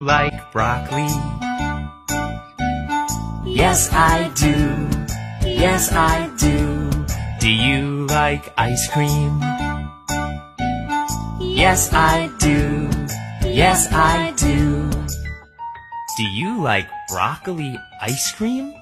like broccoli? Yes, I do. Yes, I do. Do you like ice cream? Yes, I do. Yes, I do. Do you like broccoli ice cream?